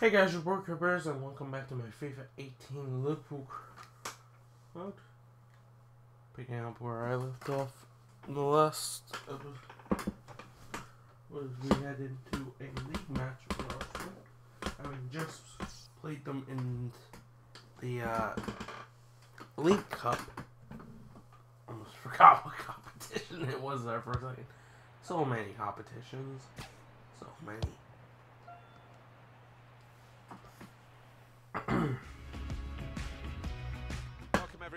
Hey guys, your Worker Bears, and welcome back to my FIFA 18 Liverpool What? Picking up where I left off in the last episode was we head into a league match with Arsenal. Having just played them in the uh, League Cup. Almost forgot what competition it was there for a second. So many competitions. So many.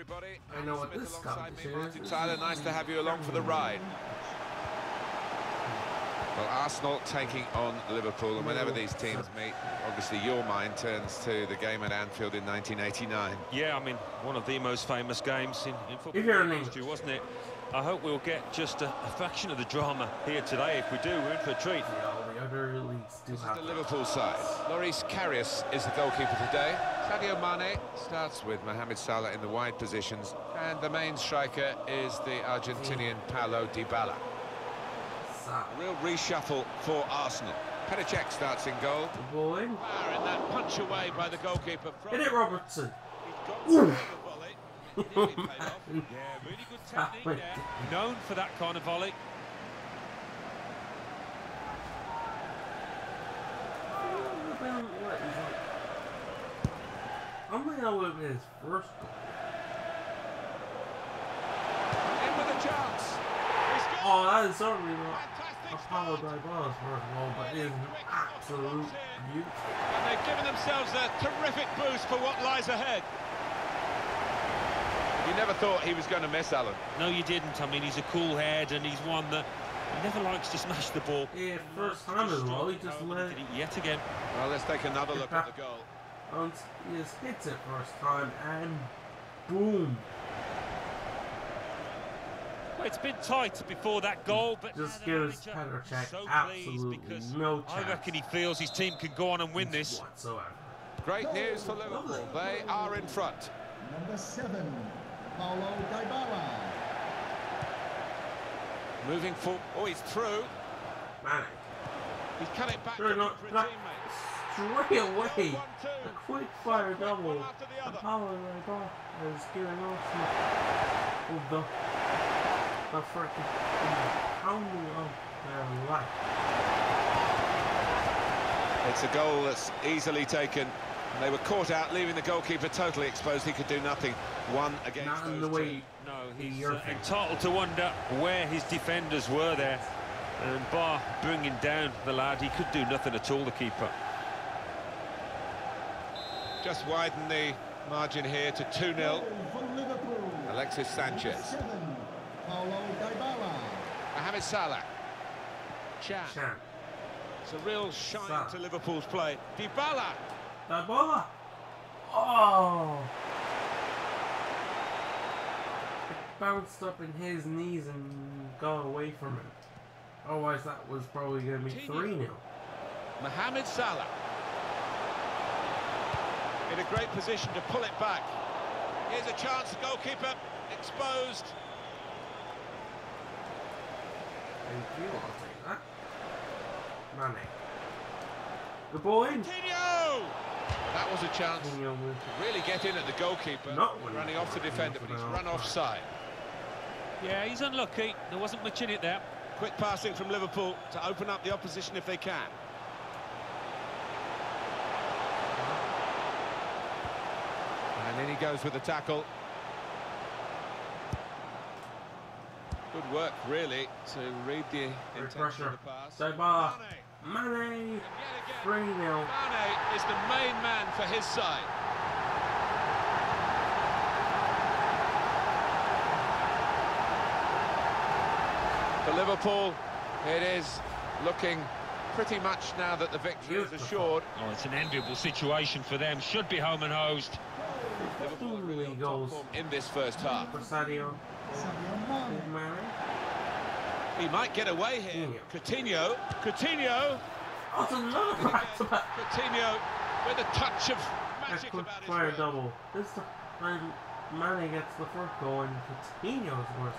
Everybody. I know Alan what Smith this alongside me, competition Martin is. Tyler, nice to have you along for the ride. Well, Arsenal taking on Liverpool, and whenever these teams meet, obviously your mind turns to the game at Anfield in 1989. Yeah, I mean, one of the most famous games in, in football in history, wasn't it? I hope we'll get just a, a fraction of the drama here today. If we do, we're in for a treat. Yeah, all the other leagues do This is the. Liverpool side. Loris Karius is the goalkeeper today. Sadio Mane starts with Mohamed Salah in the wide positions, and the main striker is the Argentinian Paulo Dybala. A real reshuffle for Arsenal. Petr Cech starts in goal. The ball in. In that punch away by the goalkeeper. Hit it, Robertson. He's got Ooh. the volley. Nearly paid off. Yeah, really good technique there. Known for that kind of volley. Well, what is it? I'm thinking that would have his first goal. In with a chance. He's got Oh, that is certainly not fantastic Apollo start. Dybala's first goal, but it is an absolute beauty. And they've given themselves a terrific boost for what lies ahead. You never thought he was going to miss, Alan. No, you didn't. I mean, he's a cool head, and he's one that never likes to smash the ball. Yeah, first time as well, he just let it, Yet again. Well, let's take another look at the goal. once he just hits it first time, and boom. Well, it's been tight before that goal, but Just gives Petr Cech so absolutely pleased because no I reckon he feels his team can go on and win this. Whatsoever. Great news for Liverpool. They are in front. Number seven, Paulo Dybala. Moving forward. Oh, he's through. Manic. He's cut it back Sure not- not- Straight away, One, two. a quick fire double. The other. Paulo Dybala is giving Arsenal oh, the the freaking pounding of their life. It's a goal that's easily taken. They were caught out, leaving the goalkeeper totally exposed. He could do nothing. One against Not in the those two. way No, he's uh, entitled to wonder where his defenders were there. And bar bringing down the lad, he could do nothing at all, the keeper. Just widen the margin here to 2-0. Goal for Liverpool. Alexis Sanchez. Seven, Paulo Dybala. Mohamed Salah. Chan. champ. It's a real shine Salah. to Liverpool's play. Dybala. Dybala. Oh. It bounced up in his knees and got away from him. Otherwise, that was probably going to be 3 0. Mohamed Salah. In a great position to pull it back. Here's a chance, the goalkeeper exposed. Thank you, I'll take that. Mane. The ball in. Coutinho! That was a chance to really get in at the goalkeeper. Not running off the defender, but he's run offside. Yeah, he's unlucky. There wasn't much in it there. Quick passing from Liverpool to open up the opposition if they can. And then he goes with the tackle. Good work, really, to read the intention pressure. of the pass. Dybala. Mane. Mane. And yet 3 0. Mane is the main man for his side. For Liverpool, it is looking pretty much now that the victory is assured. Oh, it's an enviable situation for them. Should be home and hosed. Liverpool Two really on top goals form in this first half. for Sadio. Sadio Mane. Mane. He might get away here. Hmm. Coutinho, Coutinho, Oh, it's another back to back. Coutinho with a touch of magic about his fire work. double. This time, Mane gets the first goal and Coutinho's worse.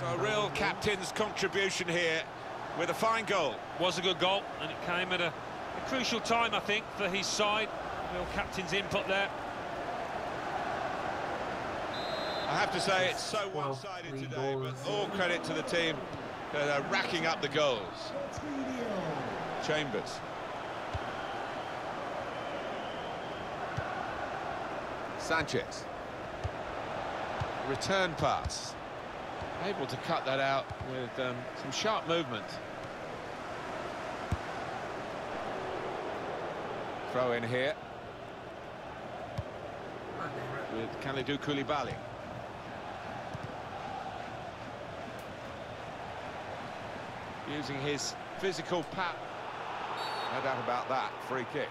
So a real captain's contribution here with a fine goal. Was a good goal, and it came at a, a crucial time, I think, for his side. Real captain's input there. I have to say it's so one-sided today, but all credit to the team that are racking up the goals. Chambers. Sanchez. Return pass. Able to cut that out with um, some sharp movement. Throw in here with Kalidou Koulibaly. Using his physical pat. No doubt about that. Free kick.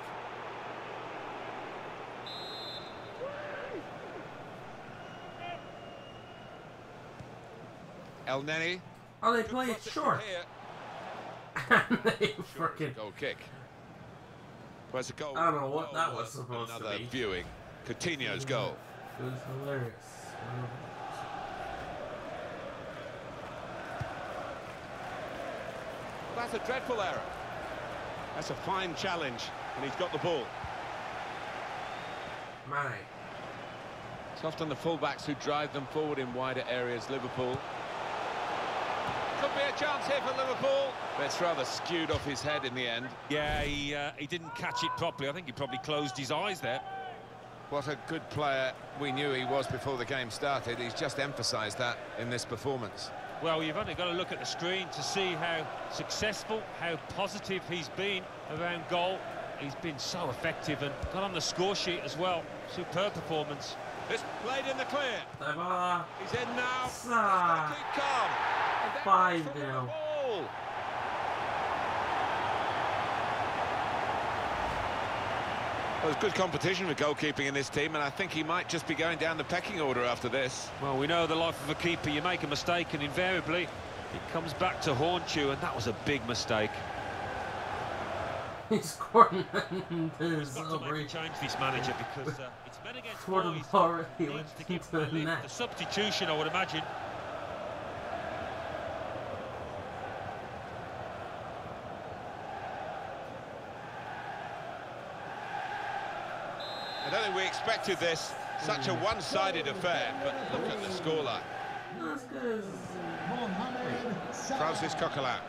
Elneny. Oh, they play it short. And they freaking. goal kick. Where's the goal? I don't know what that was supposed to be. Another viewing. Coutinho's goal. It was hilarious. That's a dreadful error. That's a fine challenge, and he's got the ball. Mane. It's often the fullbacks who drive them forward in wider areas, Liverpool. Could be a chance here for Liverpool. But it's rather skewed off his head in the end. Yeah, he, uh, he didn't catch it properly. I think he probably closed his eyes there. What a good player we knew he was before the game started. He's just emphasised that in this performance. Well, you've only got to look at the screen to see how successful, how positive he's been around goal. He's been so effective and got on the score sheet as well. Superb performance. It's played in the clear. He's in now. 5 0. Well, there's good competition for goalkeeping in this team, and I think he might just be going down the pecking order after this. Well, we know the life of a keeper. You make a mistake and invariably it comes back to haunt you, and that was a big mistake. He's scored in his to celebration. change this manager because uh, it's men against Scored the boys. ball right, he Needs went to give into them a the The substitution, I would imagine. I don't think we expected this, such a one-sided affair, but look at the scoreline. Not as good as. Mohamed Salah. Francis Coquelin.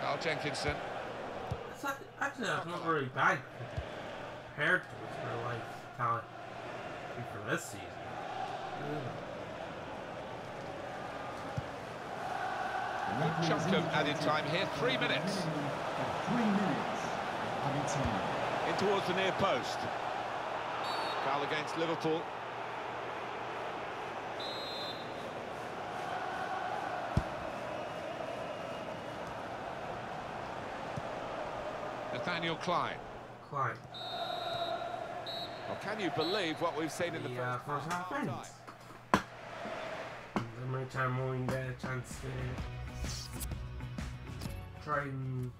Carl Jenkinson. It's not, actually, that's not really bad compared to his real life talent for this season. Referee's chunk of added time here, three minutes. Three minutes. Added time. In towards the near post. Foul against Liverpool. Nathaniel Klein. Klein. Well, can you believe what we've seen in the The uh, first half time? Every time we get a chance to try and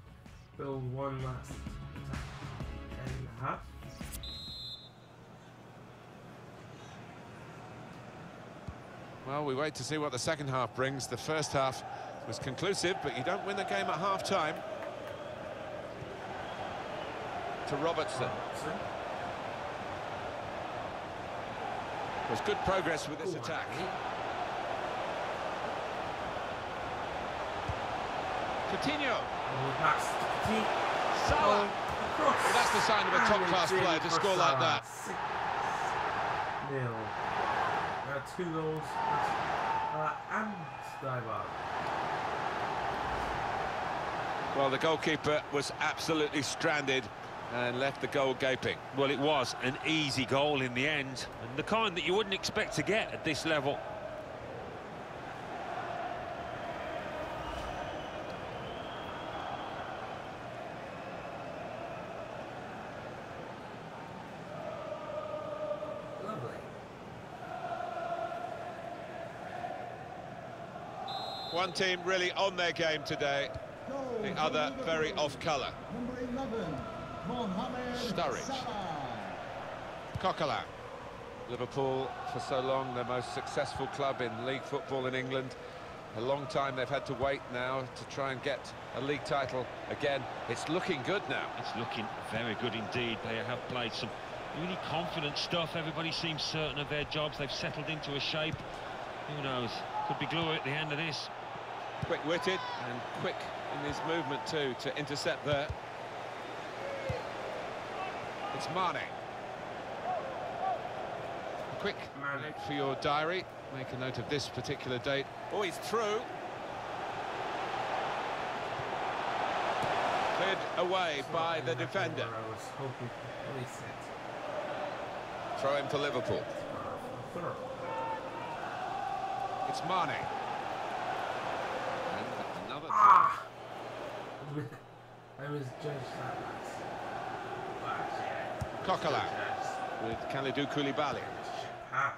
build one last attack and a half. Well, we wait to see what the second half brings. The first half was conclusive, but you don't win the game at half-time. To Robertson. There's good progress with this Go attack. Coutinho. And we pass to Petit. Salah. Well, that's the sign of a top-class player to score like that. Nil. Uh, two goals. Uh, and Dybala. Well, the goalkeeper was absolutely stranded and left the goal gaping. Well, it was an easy goal in the end, and the kind that you wouldn't expect to get at this level. Lovely. One team really on their game today, the other very off-colour. Number 11, Mohamed Sturridge. Salah. Coquelin. Liverpool, for so long, the most successful club in league football in England. A long time they've had to wait now to try and get a league title again. It's looking good now. It's looking very good indeed. They have played some really confident stuff. Everybody seems certain of their jobs. They've settled into a shape. Who knows? Could be glory at the end of this. Quick-witted and quick in his movement too to intercept there. It's Mane. A quick Mane. for your diary. Make a note of this particular date. Oh, he's through. Cleared away by the defender. I was hoping to place it. Throw him to Liverpool. It's Mane. And another. Ah! I was judged that last. Last with Kalidou Koulibaly. Pass.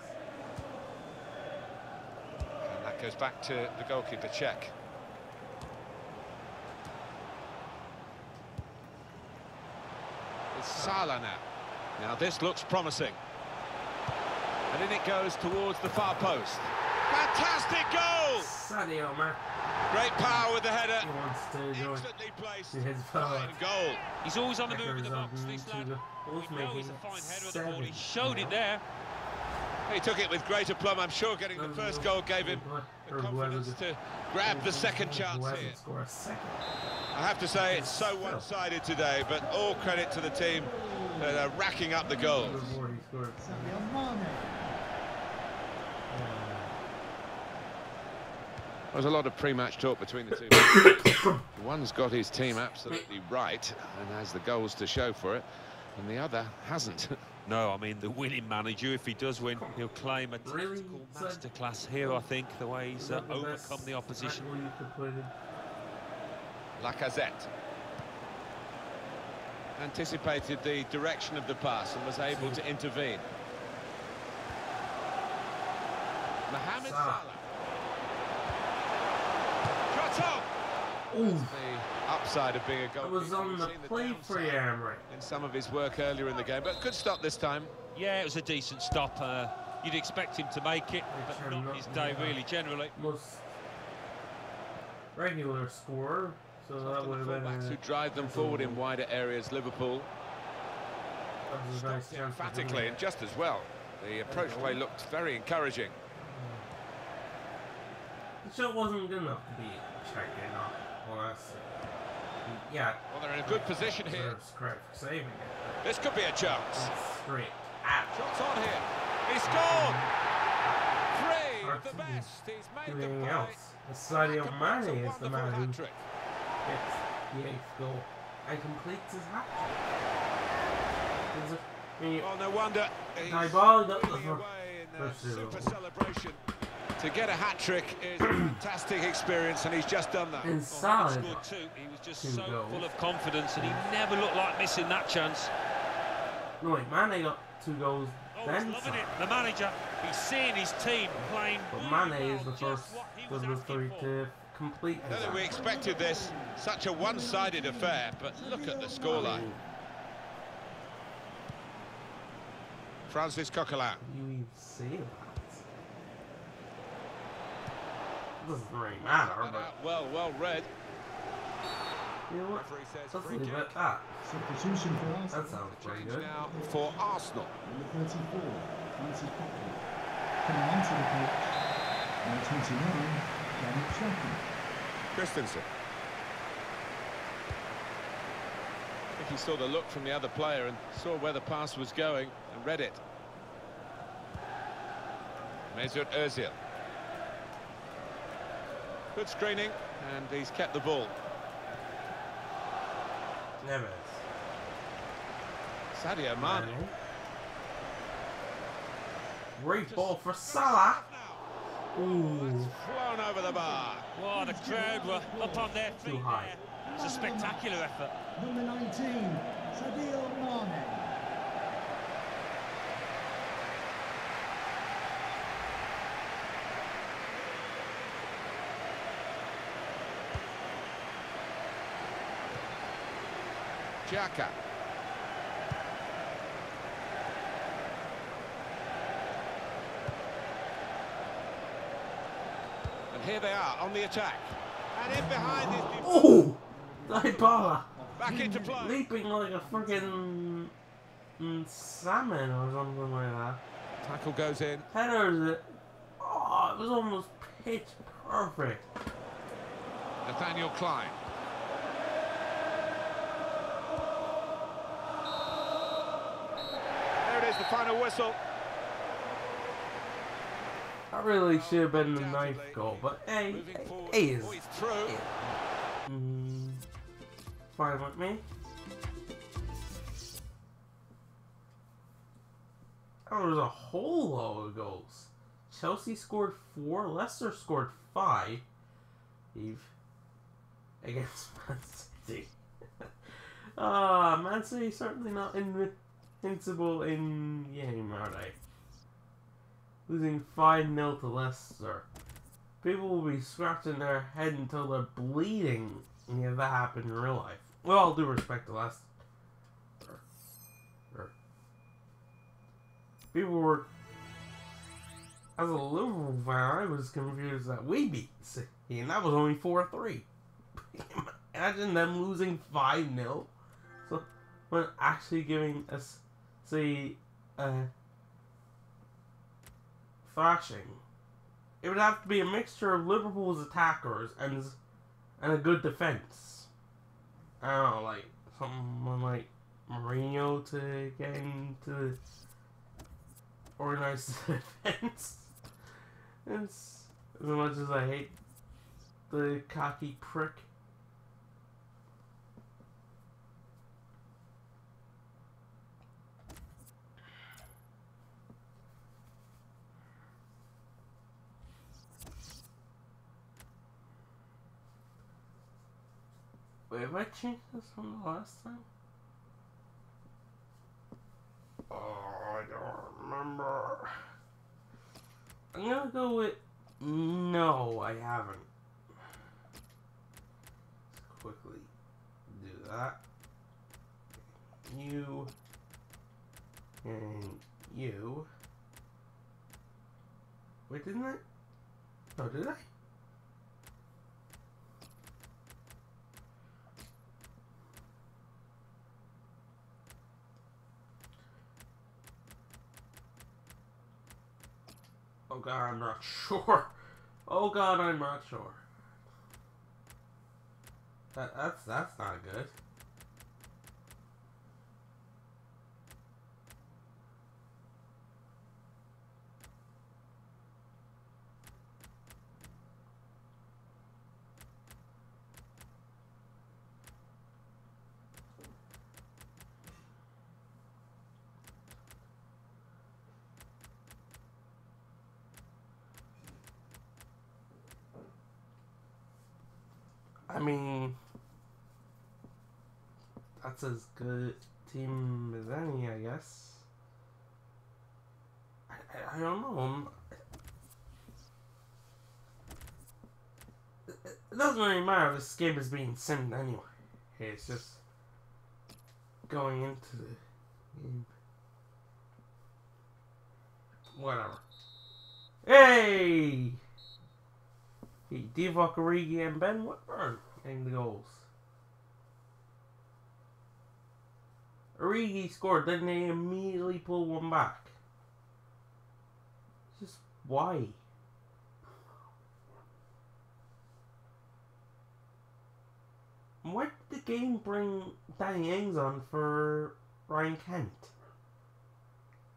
And that goes back to the goalkeeper, Cech. It's Salah now. Now this looks promising. And in it goes towards the far post. Fantastic goal! Sadio, man. Great power with the header. He wants to join. Instantly placed. To his Fine goal. He's always on the move in the box, of this lad. We know he's a fine header of the ball. He seven showed it there. He took it with great aplomb. I'm sure getting the first goal gave him the confidence to grab the second chance here. Score a second. I have to say it's so one-sided today, but all credit to the team that are racking up the goals. There's a lot of pre-match talk between the two. One's got his team absolutely right and has the goals to show for it, and the other hasn't. No, I mean, the winning manager, if he does win, he'll claim a tactical masterclass here, I think, the way he's uh, Is that the overcome the opposition. tackle you could put in? Lacazette anticipated the direction of the pass and was able to intervene. Mohamed Salah. Salah. Shot on! Ooh, The upside of being a I goalkeeper. was on the seen play for you, Emery. in some of his work earlier in the game, but good stop this time. Yeah, it was a decent stop. Uh, you'd expect him to make it, Which but not not his day, gonna- really, generally. Most regular scorer, so that Often would the have been fullbacks who drive them forward in wider areas, Liverpool that was a nice stopped emphatically and just as well. The approach play looked very encouraging. The shot wasn't good enough to be checking off. That's yeah. Well, they're in a good position here. Credit for saving it. This could be a chance. Straight at Shots on here. He scored! Three of the best. He's made the Anything play. else? Sadio Mane is the man who gets the eighth goal and completes his hat trick. Well, no wonder he's Diabolical got the leading fir- away in a super celebration. To get a hat-trick is a fantastic experience, and he's just done that. and Well, he scored two. He was just so goals. full of confidence, and he never looked like missing that chance. No, wait, Mane got two goals. Oh, then loving it. The manager, he's seeing his team playing But Mane is the first he was the three to complete his that we expected this, such a one-sided affair, but look at the scoreline. Francis Coquelin. You even see that? Doesn't really matter, but well, well read. you know what? Referee says Let's leave it at that. Substitution for That sounds pretty good. now for Arsenal. Number 34, Francis Coquelin. Coming onto the pitch, number 29, Granit Xhaka. Christensen. I think he saw the look from the other player and saw where the pass was going and read it. Mesut Ozil. Good screening, and he's kept the ball. Neves. Sadio Mane. Mane. Great ball for Salah. Ooh. Flown over the bar. Wow, the crowd were up on their feet high. It's a spectacular effort. Number 19, Sadio Mane. Xhaka. And Here they are on the attack. And in behind is Oh! Dybala! back into play. Leaping like a freaking mm, salmon or something like that. Tackle goes in. Headers, oh, it was almost pitch perfect. Nathaniel Klein. Final whistle. That really should have been the ninth goal, but hey, hey, hey is Oh, he's through. mm, fine with me. Oh, there's a whole lot of goals. Chelsea scored four, Leicester scored five. Eve against Man City. Ah, Man City certainly not invincible in game, are they? Losing 5 0 to Leicester. People will be scratching their head until they're bleeding if that happened in real life. Well, all due respect to Leicester. People were. As a Liverpool fan, I was confused that we beat City, and that was only 4 3. Imagine them losing 5 0. So, when actually giving us, say, uh, a thrashing, it would have to be a mixture of Liverpool's attackers and and a good defense. I don't know, like someone like Mourinho to get into organize the defense. It's as much as I hate the cocky prick. Wait, have I changed this from the last time? Oh, I don't remember. I'm gonna go with no, I haven't. Let's quickly do that. You and you. Wait, didn't I? No, did I? Oh god, I'm not sure. Oh god, I'm not sure. That that's that's not good. I mean, that's as good team as any, I guess. I, I, I don't know. I'm, it, doesn't really matter if this game is being sent anyway. It's just going into the game. Whatever. Hey! Hey, Divock Origi and Ben Woodburn getting the goals. Origi scored, then they immediately pull one back. Just why? Why did the game bring Danny Ings on for Ryan Kent?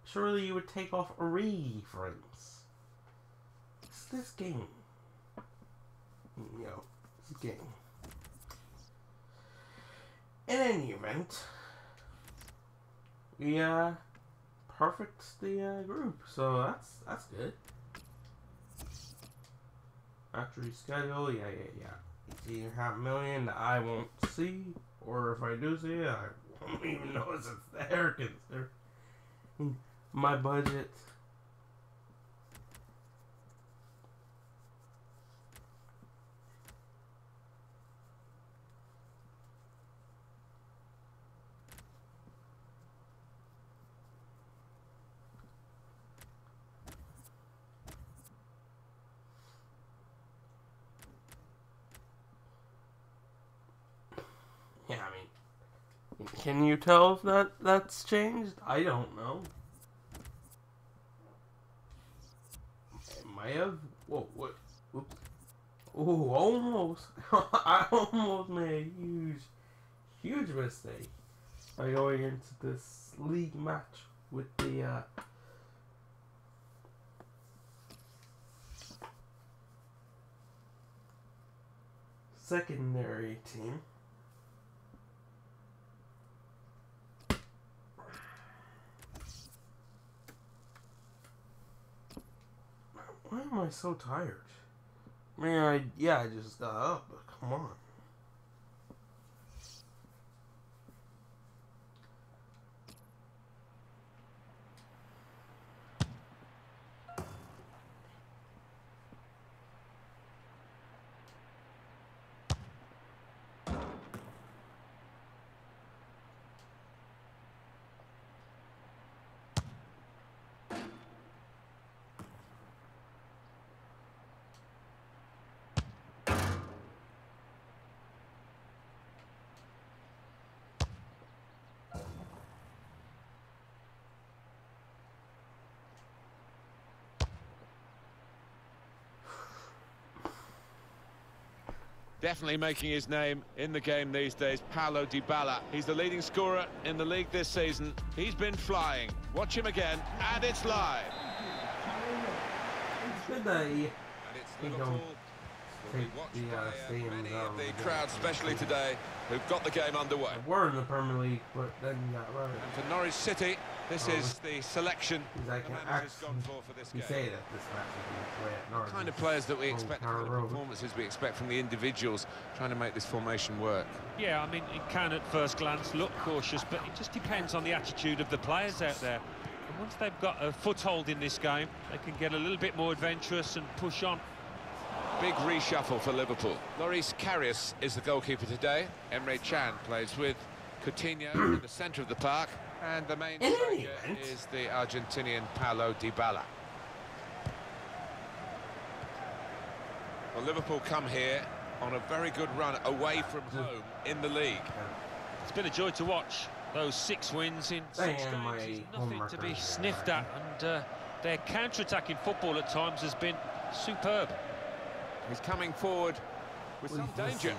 Surely you would take off Origi, friends. It's this game. Yo, it's a game. In any event, we uh perfect the uh, group, so that's that's good. Factory schedule, yeah, yeah, yeah. And a half million that I won't see, or if I do see it, I won't even notice it's there because my budget. Can you tell if that that's changed? I don't know. Might have. Whoa, what? Ooh, almost. I almost made a huge, huge mistake by going into this league match with the. Uh, secondary team. Why am I so tired? I mean, I yeah, I just got up, but come on. Definitely making his name in the game these days, Paulo Dybala. He's the leading scorer in the league this season. He's been flying. Watch him again, and it's live. Good day. And it's Liverpool. don't will be take the, uh, by, uh, many down of the again. crowd, especially today, who've got the game underway. We're in the Premier League, but then you got right. And for Norwich City, this Oh, is the selection Because I the can manager's actually gone for for this we game. say that this match is going to play at Norwich. kind of players that we expect, the kind of performances we expect from the individuals trying to make this formation work. Yeah, I mean, it can at first glance look cautious, but it just depends on the attitude of the players out there. And once they've got a foothold in this game, they can get a little bit more adventurous and push on. Big reshuffle for Liverpool. Loris Karius is the goalkeeper today. Emre Can plays with Coutinho in the centre of the park. And the main In any striker event- is the Argentinian Paulo Dybala. Well, Liverpool come here on a very good run away from home in the league. It's been a joy to watch. Those six wins in six and games nothing to be sniffed at, and uh, their counter-attacking football at times has been superb. He's coming forward with some danger.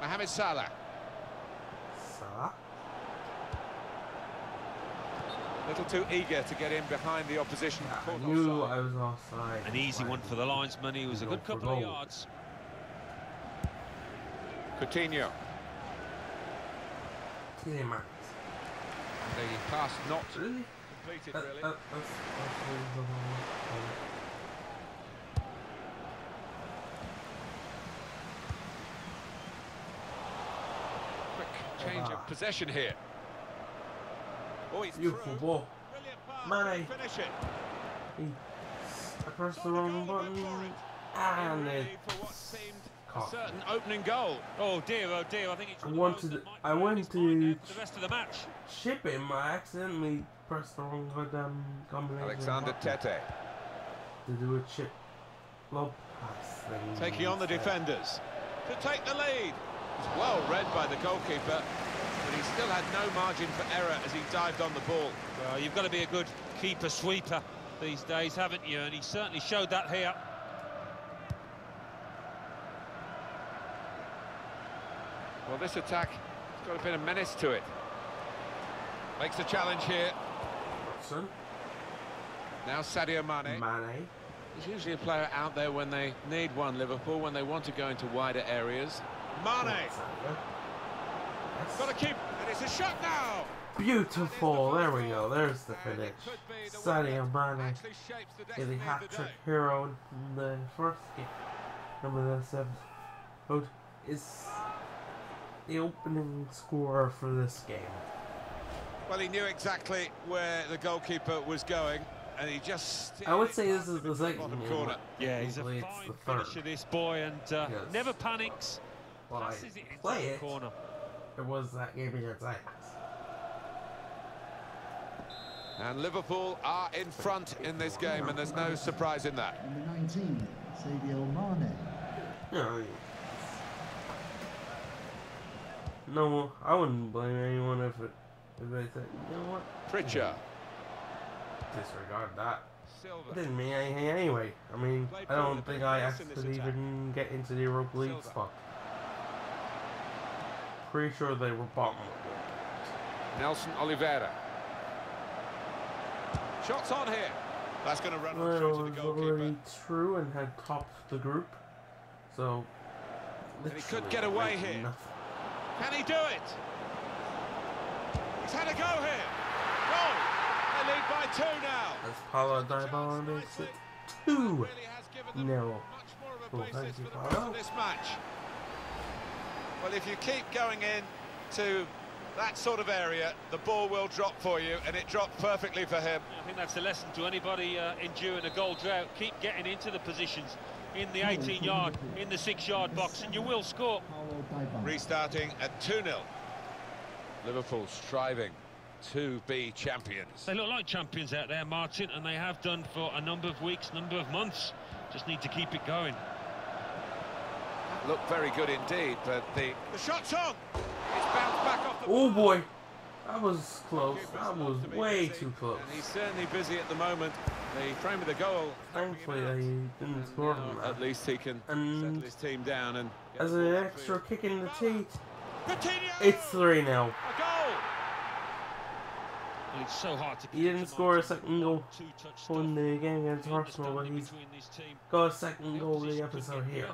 Mohamed Salah. Salah? A little too eager to get in behind the opposition. Yeah, I knew offside. I was offside. An easy one for the linesman. He was a good couple of yards. Coutinho. Tielemans. The pass not Really? completed, That, really. that, that's, that's really the wrong- Quick change of possession here. Oh, he's Beautiful ball. Mane. Couldn't Finish it. He, I pressed the wrong to button. And Ready it for what seemed a caught. certain opening goal. Oh dear, oh dear, I think it's I wanted- those that might I ruin went to now the rest of the match. Ship him, I accidentally pressed the wrong goddamn combination. Alexander button Tettey To do a chip lob pass thing. taking on the defenders to take the lead. It's well read by the goalkeeper, but he still had no margin for error as he dived on the ball. Well, you've got to be a good keeper sweeper these days, haven't you? And he certainly showed that here. Well, this attack has got a bit of menace to it. Makes the challenge here. Watson, Now Sadio Mane. Mane. There's usually a player out there when they need one, Liverpool, when they want to go into wider areas. Mane, got to keep, and it's a shot now. Beautiful. There we go. There's the finish. it could be the Sadio Mane. The is the hat trick hero in the first game. Number the seventh. Who is the opening scorer for this game? Well, he knew exactly where the goalkeeper was going, and he just. I would say this is the past second corner. Yeah, he's a fine the third. finisher, this boy, and uh, Yes. never panics. Well, I it into play the it. corner. It was that game against Ajax. And Liverpool are in front in this game, and there's no surprise in that. Number 19, Sadio Mane. You know, no, I wouldn't blame anyone if it if they said, you know what, Pritchard. disregard that. It didn't mean anything anyway. I mean, Play I don't think I yes in asked this to attack. even get into the Europa League spot. Pretty sure they were bottom. Nelson Oliveira. Shots on here. That's going to run Well, through to the goalkeeper. already true and had topped the group. So, And he could get away here. nothing. Can he do it? He's had a go here. Goal. They lead by two now. As Paulo Dybala makes it two. Really has given them No. much more of a basis thank you, Paulo. rest of this match. Well, if you keep going in to that sort of area, the ball will drop for you, and it dropped perfectly for him. I think that's a lesson to anybody uh, enduring a goal drought. Keep getting into the positions in the 18-yard, in the six-yard box, and you will score. Restarting at 2-0. Liverpool striving to be champions. They look like champions out there, Martin, and they have done for a number of weeks, number of months. Just need to keep it going. Look very good indeed, but the... The shot's on! It's bounced back off the Oh boy, that was close. That was To way busy, too close. And he's certainly busy at the moment. The frame of the goal. Thankfully, helping they him out. didn't And score now from uh, that. At least he can And settle his team down and As an extra kick in the teeth, it's three now. a goal. Well, it's so hard to He didn't score a second goal Two-touch stuff. in the game against The Arsenal, but understanding he's between this team. got a second goal of the opposition couldn't episode here.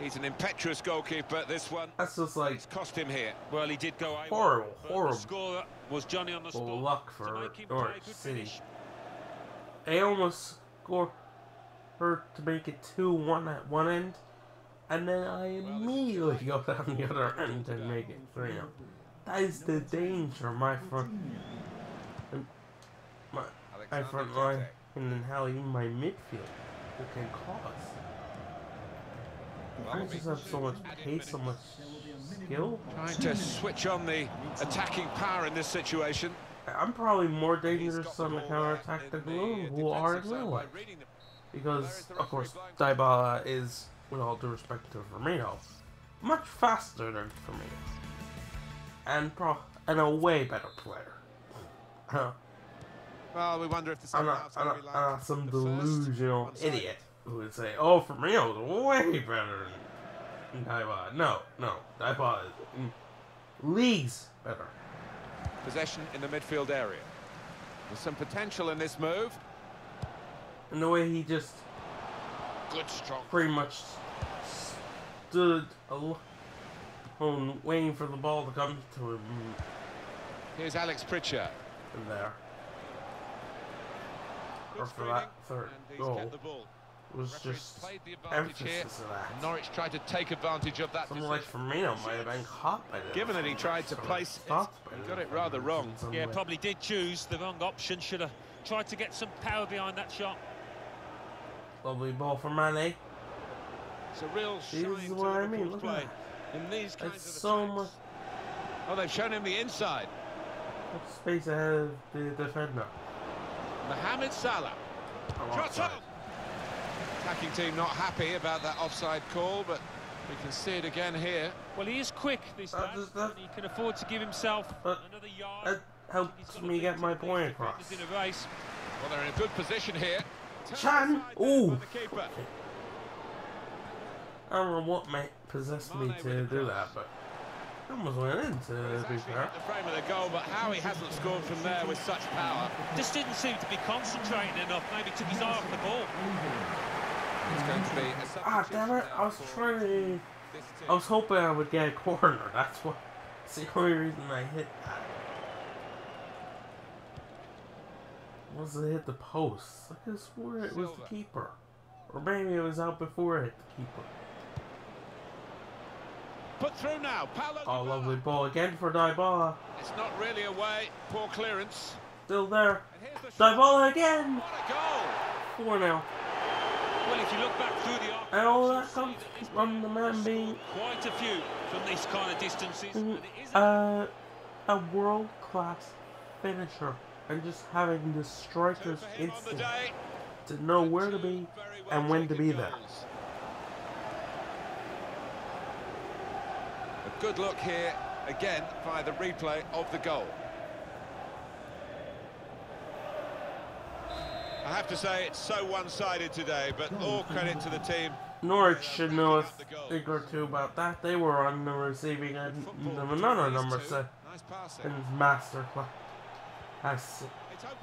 He's an impetuous goalkeeper. This one, That's just like it's cost him here. Well, he did go Horrible, horrible. The scorer was Johnny on the spot. luck for Norwich City. finish. they almost scored her to make it 2 1 at one end, and then I immediately go down the other end and make it 3 0. That is the danger, my front, um, my, my front line, and then how even my midfield can cause. I just have so much pace, so much skill. Trying to switch on the attacking power in this situation. I'm probably more dangerous on the counter attack than Blue, who are real life. by reading the- Because, of course, Dybala is, with all due respect to Firmino, much faster than Firmino. And pro and a way better player. Uh, Well, we wonder if the I'm not, I'm not, I'm not some delusional idiot who would say, oh, for me, it was way better than Dybala. No, no, Dybala is leagues better. Possession in the midfield area. There's some potential in this move. And the way he just Good strong. pretty much stood alone waiting for the ball to come to him Here's Alex Pritchard. In there. Good Or for that third goal. Kept the ball. It was just played the advantage here. emphasis of that. Norwich tried to take advantage of that Someone like. Firmino might have been caught by this. Given that he tried to place- stopped by he got it rather wrong. Yeah, way. probably did choose the wrong option. Should have tried to get some power behind that shot. Lovely ball for Mane. It's a real This shine is to what I mean. Look at play that. in these kinds It's of so attacks. much Oh, they've shown him the inside. much space ahead of the defender. Mohamed Salah. I'm Shots offside. On. Attacking team not happy about that offside call, but we can see it again here. Well, he is quick, this That lad, is- that- he can afford to give himself But another yard. That helps me get my point across. In a race. Well, they're in a good position here. Chan. aside Ooh. by the keeper. I don't know what might possess me to do that, but I almost went in He's to be actually the frame of the goal, but how he hasn't scored from there with such power. Just didn't seem to be concentrating enough. Maybe took his eye off the ball. Ah, damn it! I was trying to. I was hoping I would get a corner. That's what. That's the only reason I hit that. Was to hit the post. I could have swore it was the keeper. Or maybe it was out before it hit the keeper. Put through now. Paulo Oh, lovely ball again for Dybala. It's not really away. Poor clearance. Still there. And here's the. Dybala again! What a goal! 4 now. Well, if you look back through the And all that comes from the man being Quite a few from these kind of distances. And it isn't uh, a world class finisher. And just having the striker's instinct to know where to be well and when to be there. A good look here, again, via the replay of the goal. I have to say, it's so one-sided today, but all credit to the team. Norwich should know a thing or two about that. They were on the receiving end of another number set Nice passing. in masterclass. As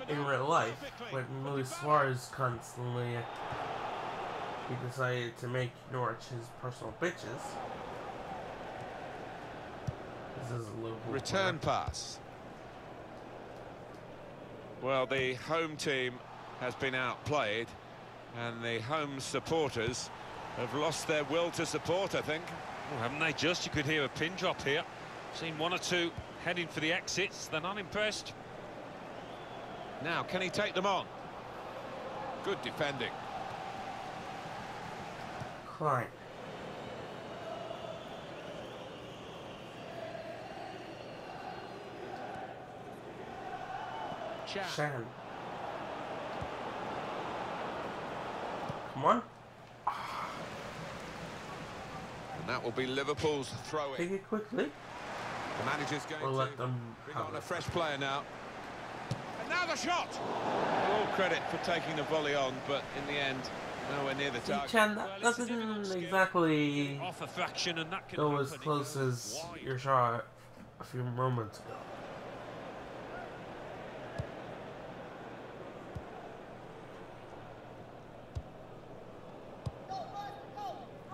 in real life, perfectly. when Luis Suarez constantly uh, he decided to make Norwich his personal bitches. This is a Liverpool Return pass. Well, the home team has been outplayed, and the home supporters have lost their will to support, I think. Oh, haven't they just? You could hear a pin drop here. Seen one or two heading for the exits. They're not impressed. Now, can he take them on? Good defending. Klein. Chan. Shan. Come on. And that will be Liverpool's throw Take in. it quickly. The manager's going Or to let them bring have on a fresh player now. And now the shot! All credit for taking the volley on, but in the end, nowhere near the See, target. Chan, Well, that it's a difficult doesn't exactly Off a fraction, and that can go as close as your shot a few moments ago.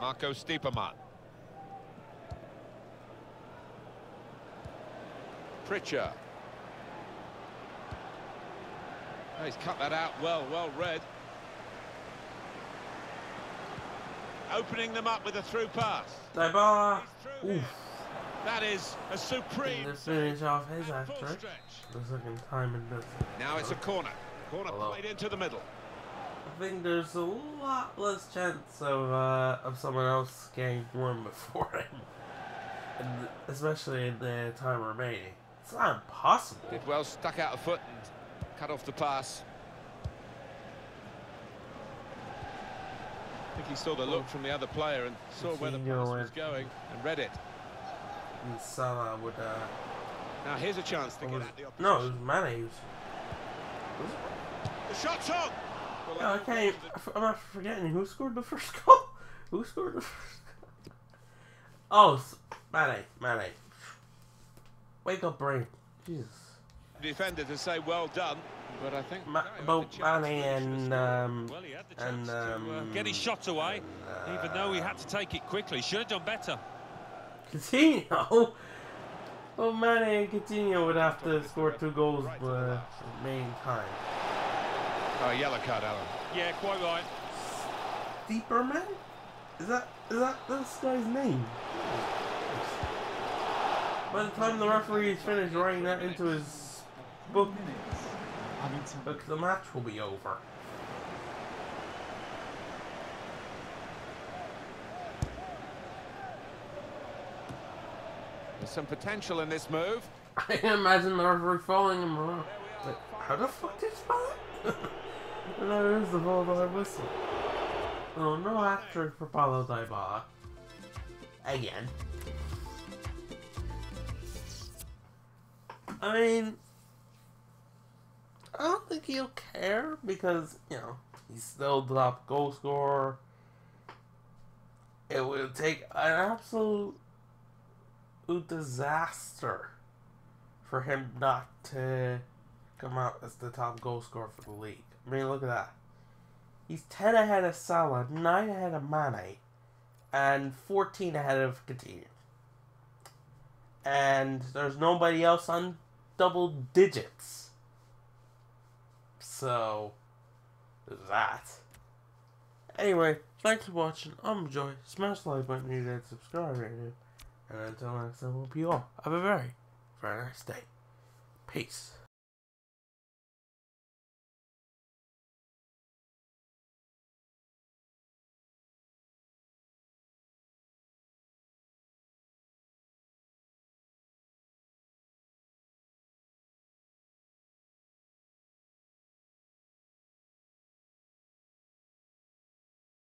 Marco Stiepermann. Pritchard. Oh, he's cut that out well, well read. Opening them up with a through pass. Dybala. He's through here. Oof. That is a supreme To save finish off his at hat full trick. stretch. The second time in this. Now it's a corner. Corner Hello. played into the middle. I think there's a lot less chance of uh, of someone else getting one before him, and especially in the time remaining. It's not impossible. Did well, stuck out a foot and cut off the pass. I think he saw the look from the other player and saw where the pass was going and read it. And Salah would. Uh, Now here's a chance to what get was at the it? opposition. No, it was Mane. The shot's on! Yeah, I can't. I'm not forgetting who scored the first goal. Who scored the first? Oh, s- Mane, Mane. Wake up, brain. Jesus. defender to say well done, but I think Ma- both Mane and um, Well, he had the and chance to uh, um, get his shot away, and, even though he uh, had to take it quickly. Should have done better. Coutinho. Well, Mane and Coutinho would have to score two goals the main time. Oh, yellow card, Alan. Yeah, quite right. Deeper man? Is that is that this guy's name? By the time the referee is finished writing that into his book, minutes. Added time. book the match will be over. There's some potential in this move. I can imagine the referee following him around. Like, how the fuck did you spell it? there is the Bulldog whistle. Oh, no trick for Paulo Dybala. Again. I mean, I don't think he'll care because, you know, he's still the top goal scorer. It would take an absolute disaster for him not to come out as the top goal scorer for the league. I mean, look at that. He's 10 ahead of Salah, 9 ahead of Mane, and 14 ahead of Coutinho. And there's nobody else on double digits. So, that. Anyway, thanks for watching. I'm Joy. Smash the like button, you did subscribe here. And until next time, we'll be all. Have a very, very nice day. Peace.